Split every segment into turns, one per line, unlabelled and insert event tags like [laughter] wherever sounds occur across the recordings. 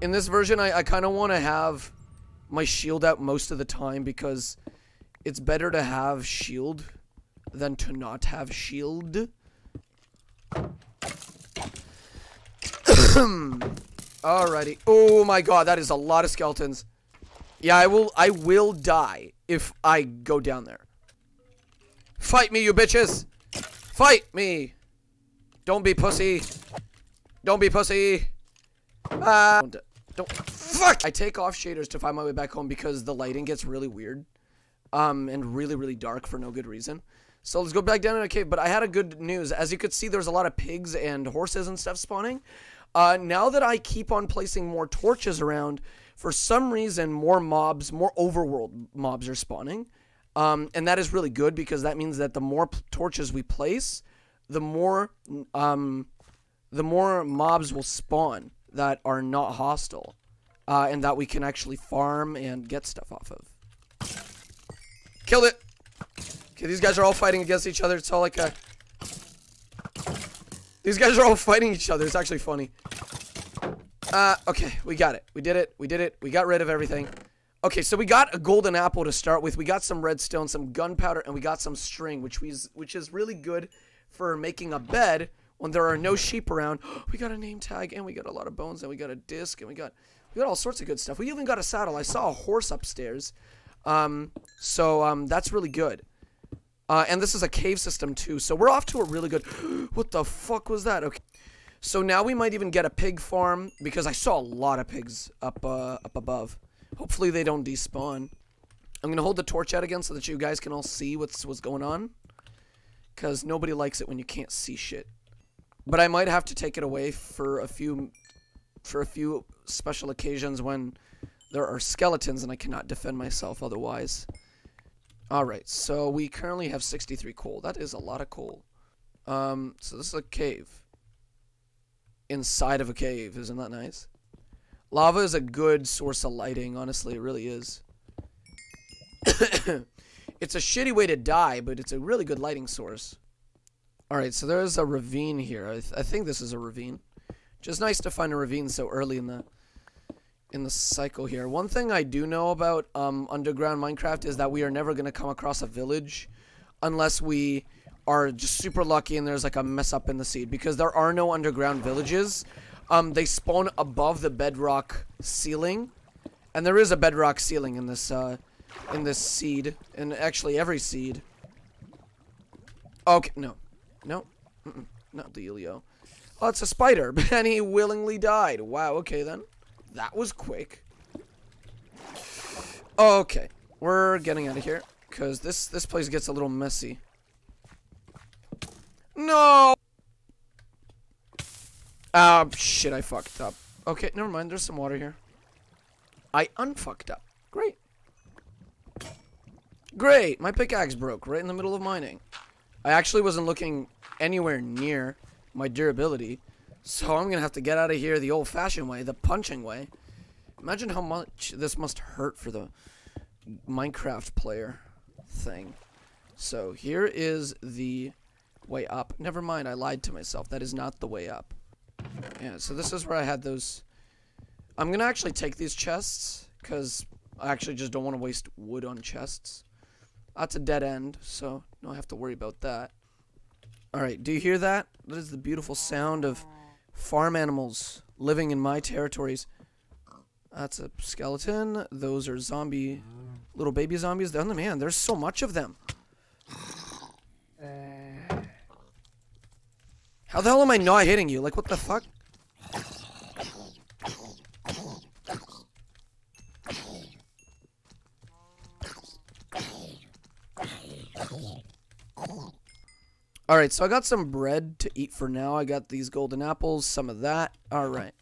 In this version, I, I kind of want to have my shield out most of the time because it's better to have shield than to not have shield. [coughs] Alrighty. Oh my god, that is a lot of skeletons. Yeah, I will I will die if I go down there. Fight me, you bitches! Fight me! Don't be pussy. Don't be pussy. Ah, don't, fuck. I take off shaders to find my way back home because the lighting gets really weird, um, and really really dark for no good reason. So let's go back down in a cave. But I had a good news. As you could see, there's a lot of pigs and horses and stuff spawning. Uh, now that I keep on placing more torches around, for some reason, more mobs, more overworld mobs are spawning. Um, and that is really good because that means that the more torches we place, the more um, the more mobs will spawn that are not hostile, uh, and that we can actually farm and get stuff off of. Killed it. Okay, these guys are all fighting against each other. It's all like a. These guys are all fighting each other. It's actually funny. Uh, okay, we got it. We did it. We did it. We got rid of everything. Okay, so we got a golden apple to start with. We got some redstone, some gunpowder, and we got some string, which we which is really good for making a bed when there are no sheep around. [gasps] we got a name tag, and we got a lot of bones, and we got a disc, and we got we got all sorts of good stuff. We even got a saddle. I saw a horse upstairs. Um, so um, that's really good. Uh, and this is a cave system too, so we're off to a really good. [gasps] what the fuck was that? Okay. So now we might even get a pig farm because I saw a lot of pigs up uh, up above. Hopefully they don't despawn. I'm gonna hold the torch out again so that you guys can all see what's what's going on. Cause nobody likes it when you can't see shit. But I might have to take it away for a few for a few special occasions when there are skeletons and I cannot defend myself otherwise. Alright, so we currently have 63 coal. That is a lot of coal. Um, so this is a cave. Inside of a cave, isn't that nice? Lava is a good source of lighting, honestly, it really is. [coughs] it's a shitty way to die, but it's a really good lighting source. Alright, so there's a ravine here. I, th I think this is a ravine. Just nice to find a ravine so early in the in the cycle here. One thing I do know about um, underground Minecraft is that we are never going to come across a village unless we are just super lucky and there's like a mess up in the seed because there are no underground villages um, they spawn above the bedrock ceiling. And there is a bedrock ceiling in this, uh, in this seed. And actually every seed. Okay, no. No. Mm -mm, not. Oh, it's a spider. [laughs] And he willingly died. Wow, okay then. That was quick. Okay. We're getting out of here. Because this, this place gets a little messy. No! Ah, uh, shit, I fucked up. Okay, never mind. There's some water here. I unfucked up. Great. Great. My pickaxe broke right in the middle of mining. I actually wasn't looking anywhere near my durability. So I'm going to have to get out of here the old-fashioned way, the punching way. Imagine how much this must hurt for the Minecraft player thing. So here is the way up. Never mind, I lied to myself. That is not the way up. Yeah, so this is where I had those... I'm going to actually take these chests, because I actually just don't want to waste wood on chests. That's a dead end, so don't have to worry about that. Alright, do you hear that? That is the beautiful sound of farm animals living in my territories. That's a skeleton. Those are zombie, little baby zombies. Oh, man, there's so much of them. Uh, How the hell am I not hitting you? Like, what the fuck? Alright, so I got some bread to eat for now. I got these golden apples, some of that. Alright.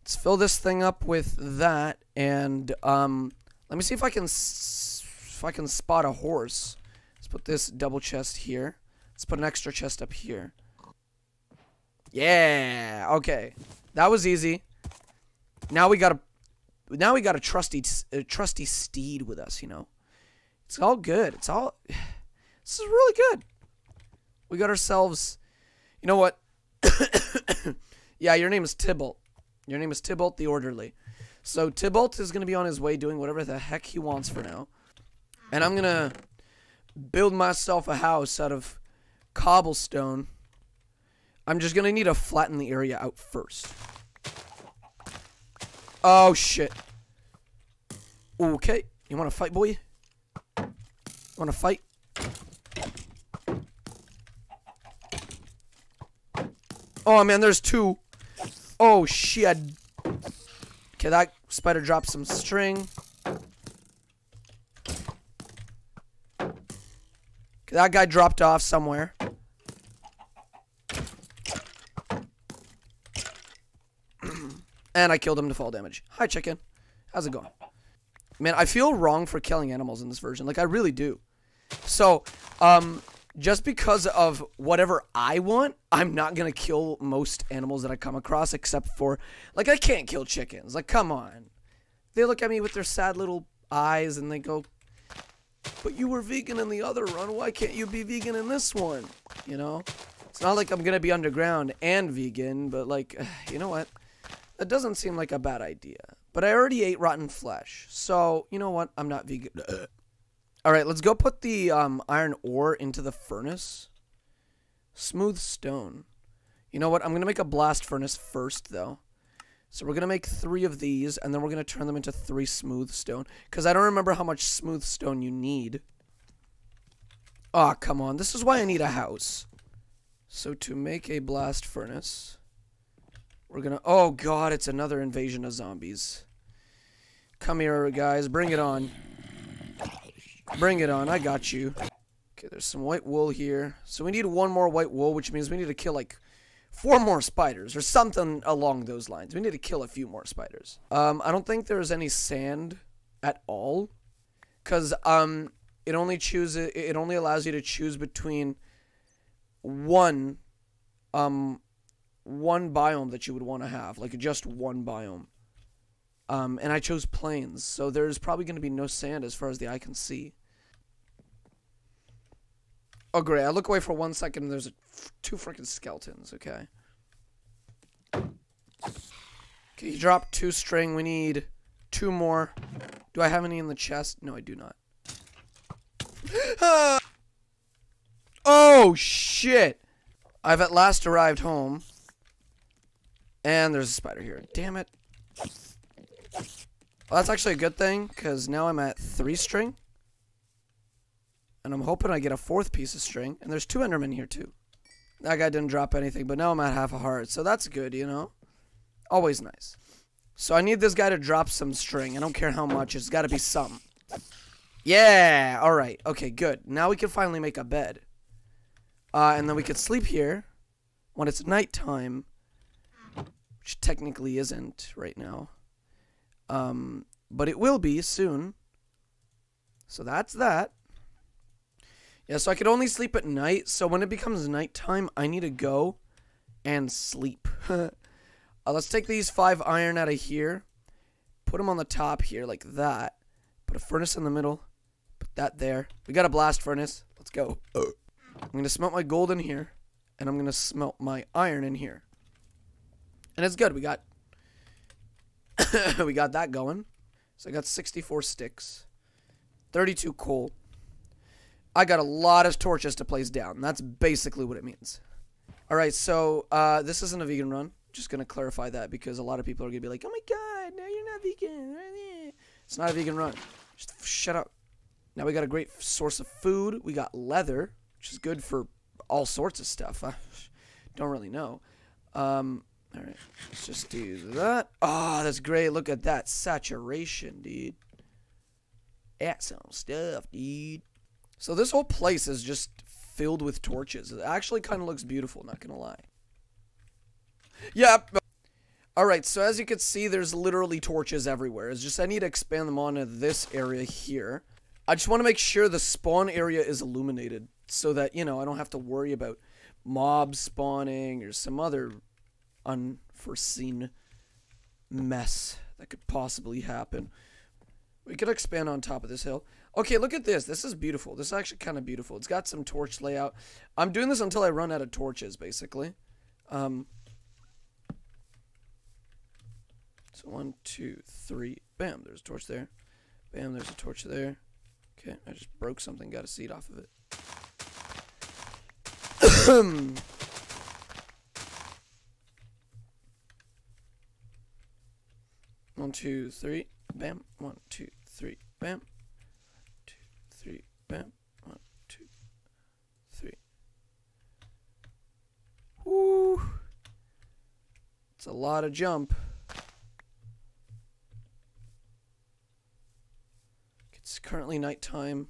Let's fill this thing up with that, and, um, let me see if I can, if I can spot a horse. Let's put this double chest here. Let's put an extra chest up here. Yeah. Okay. That was easy. Now we got a now we got a trusty a trusty steed with us, you know. It's all good. It's all [sighs] This is really good. We got ourselves You know what? [coughs] yeah, your name is Tybalt. Your name is Tybalt the Orderly. So Tybalt is going to be on his way doing whatever the heck he wants for now. And I'm going to build myself a house out of cobblestone. I'm just going to need to flatten the area out first. Oh, shit. Okay. You want to fight, boy? Want to fight? Oh, man, there's two. Oh, shit. Okay, that spider dropped some string. Okay, that guy dropped off somewhere. [clears throat] and I killed him to fall damage. Hi, chicken. How's it going? Man, I feel wrong for killing animals in this version. Like, I really do. So, um, just because of whatever I want, I'm not gonna kill most animals that I come across, except for, like, I can't kill chickens. Like, come on. They look at me with their sad little eyes and they go, but you were vegan in the other run. Why can't you be vegan in this one? You know? It's not like I'm gonna be underground and vegan, but, like, [sighs] you know what? That doesn't seem like a bad idea. But I already ate rotten flesh. So, you know what? I'm not vegan. [laughs] All right, let's go put the um, iron ore into the furnace. Smooth stone. You know what? I'm going to make a blast furnace first, though. So we're going to make three of these, and then we're going to turn them into three smooth stone. Because I don't remember how much smooth stone you need. Ah, oh, come on. This is why I need a house. So to make a blast furnace, we're going to... Oh, God, it's another invasion of zombies. Come here, guys. Bring it on. Bring it on. I got you. Okay, there's some white wool here. So we need one more white wool, which means we need to kill, like, four more spiders or something along those lines. We need to kill a few more spiders. Um, I don't think there's any sand at all. Because, um, it only chooses, it only allows you to choose between one, um, one biome that you would want to have. Like, just one biome. Um, and I chose plains, so there's probably going to be no sand as far as the eye can see. Oh, great. I look away for one second and there's a, two freaking skeletons, okay? Okay, you dropped two string. We need two more. Do I have any in the chest? No, I do not. [gasps] oh, shit! I've at last arrived home. And there's a spider here. Damn it. Well, that's actually a good thing, because now I'm at three string. And I'm hoping I get a fourth piece of string. And there's two Endermen here, too. That guy didn't drop anything, but now I'm at half a heart. So that's good, you know? Always nice. So I need this guy to drop some string. I don't care how much. It's got to be some. Yeah! Alright. Okay, good. Now we can finally make a bed. Uh, and then we could sleep here when it's nighttime. Which technically isn't right now. Um, but it will be soon. So that's that. Yeah, so I could only sleep at night. So when it becomes nighttime, I need to go and sleep. [laughs] uh, let's take these five iron out of here. Put them on the top here like that. Put a furnace in the middle. Put that there. We got a blast furnace. Let's go. I'm going to smelt my gold in here. And I'm going to smelt my iron in here. And it's good. We got [coughs] we got that going. So I got 64 sticks, 32 coal. I got a lot of torches to place down. That's basically what it means. All right, so uh, this isn't a vegan run. Just gonna clarify that because a lot of people are gonna be like, "Oh my god, no, you're not vegan." It's not a vegan run. Just shut up. Now we got a great source of food. We got leather, which is good for all sorts of stuff. I [laughs] don't really know. Um, all right, let's just do that. Oh, that's great. Look at that saturation, dude. That's some stuff, dude. So this whole place is just filled with torches. It actually kind of looks beautiful, not gonna lie. Yep. Alright, so as you can see, there's literally torches everywhere. It's just I need to expand them onto this area here. I just want to make sure the spawn area is illuminated so that, you know, I don't have to worry about mobs spawning or some other unforeseen mess that could possibly happen. We could expand on top of this hill. Okay, look at this. This is beautiful. This is actually kind of beautiful. It's got some torch layout. I'm doing this until I run out of torches, basically. Um, So one, two, three. Bam, there's a torch there. Bam, there's a torch there. Okay, I just broke something, got a seed off of it. [coughs] One, two, three, bam. One, two, three, bam. Two, three, bam. One, two, three. Woo! It's a lot of jump. It's currently nighttime.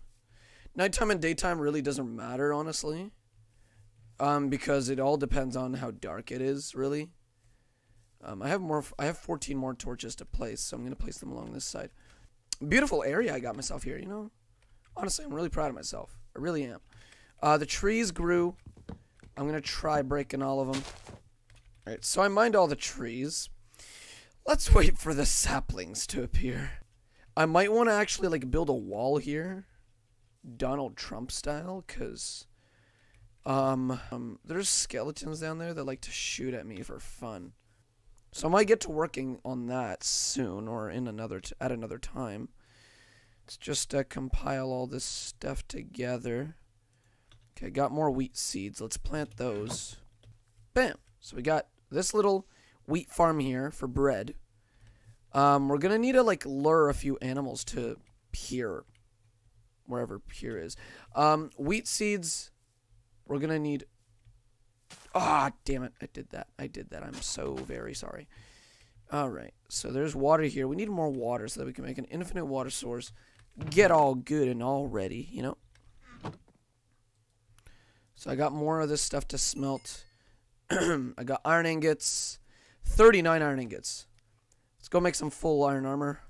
Nighttime and daytime really doesn't matter, honestly. Um, because it all depends on how dark it is, really. Um, I have more. I have 14 more torches to place, so I'm gonna place them along this side. Beautiful area I got myself here. You know, honestly, I'm really proud of myself. I really am. Uh, the trees grew. I'm gonna try breaking all of them. All right, so I mined all the trees. Let's [laughs] wait for the saplings to appear. I might want to actually like build a wall here, Donald Trump style, cause um, um there's skeletons down there that like to shoot at me for fun. So I might get to working on that soon or in another at another time. Let's just uh, compile all this stuff together. Okay, got more wheat seeds. Let's plant those. Bam. So we got this little wheat farm here for bread. Um, we're gonna need to like lure a few animals to Pier, wherever Pier is. Um, wheat seeds. We're gonna need Ah, oh, damn it. I did that. I did that. I'm so very sorry. All right. So there's water here. We need more water so that we can make an infinite water source. Get all good and all ready, you know? So I got more of this stuff to smelt. [clears throat] I got iron ingots. 39 iron ingots. Let's go make some full iron armor.